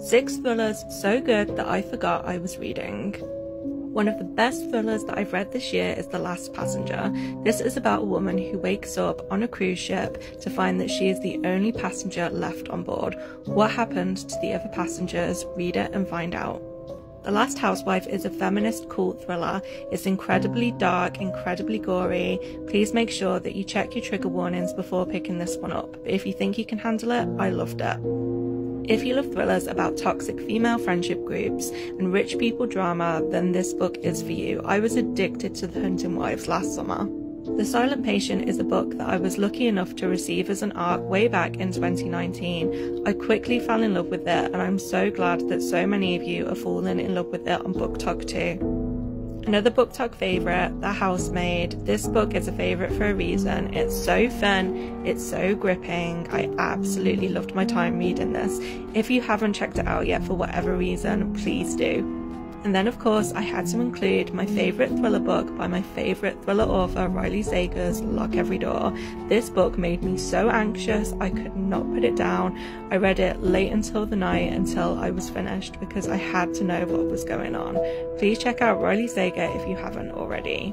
Six thrillers so good that I forgot I was reading. One of the best thrillers that I've read this year is The Last Passenger. This is about a woman who wakes up on a cruise ship to find that she is the only passenger left on board. What happened to the other passengers? Read it and find out. The Last Housewife is a feminist cult thriller. It's incredibly dark, incredibly gory. Please make sure that you check your trigger warnings before picking this one up. If you think you can handle it, I loved it. If you love thrillers about toxic female friendship groups and rich people drama, then this book is for you. I was addicted to The Hunting Wives last summer. The Silent Patient is a book that I was lucky enough to receive as an ARC way back in 2019. I quickly fell in love with it, and I'm so glad that so many of you are falling in love with it on BookTok too. Another BookTok favourite, The Housemaid. This book is a favourite for a reason. It's so fun, it's so gripping. I absolutely loved my time reading this. If you haven't checked it out yet for whatever reason, please do. And then, of course, I had to include my favourite thriller book by my favourite thriller author, Riley Sager's Lock Every Door. This book made me so anxious, I could not put it down. I read it late until the night until I was finished because I had to know what was going on. Please check out Riley Sager if you haven't already.